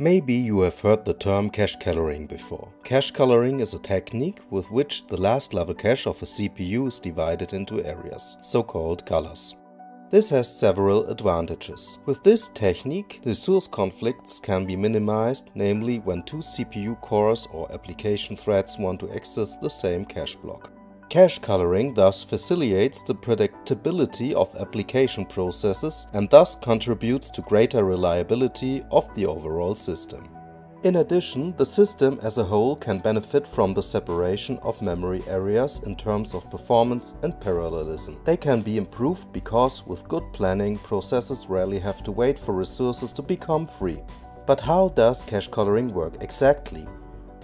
Maybe you have heard the term cache coloring before. Cache coloring is a technique with which the last level cache of a CPU is divided into areas, so-called colors. This has several advantages. With this technique, resource conflicts can be minimized, namely when two CPU cores or application threads want to access the same cache block. Cache coloring thus facilitates the predictability of application processes and thus contributes to greater reliability of the overall system. In addition, the system as a whole can benefit from the separation of memory areas in terms of performance and parallelism. They can be improved because with good planning, processes rarely have to wait for resources to become free. But how does cache coloring work exactly?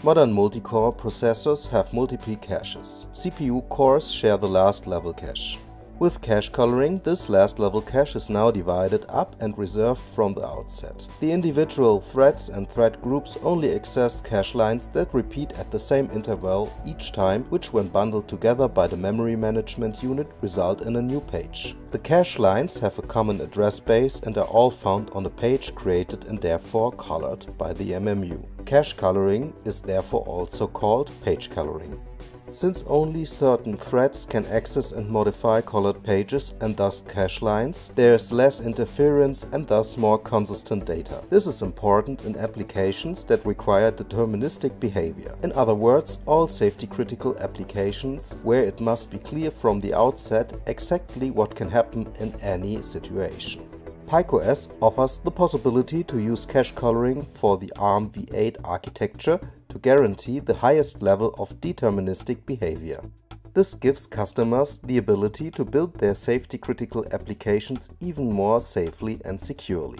Modern multi-core processors have multiple caches. CPU cores share the last level cache. With cache coloring, this last level cache is now divided up and reserved from the outset. The individual threads and thread groups only access cache lines that repeat at the same interval each time, which when bundled together by the memory management unit result in a new page. The cache lines have a common address base and are all found on a page created and therefore colored by the MMU. Cache coloring is therefore also called page coloring. Since only certain threads can access and modify colored pages and thus cache lines, there is less interference and thus more consistent data. This is important in applications that require deterministic behavior. In other words, all safety-critical applications where it must be clear from the outset exactly what can happen in any situation. PikeOS offers the possibility to use cache coloring for the ARM v8 architecture to guarantee the highest level of deterministic behavior. This gives customers the ability to build their safety-critical applications even more safely and securely.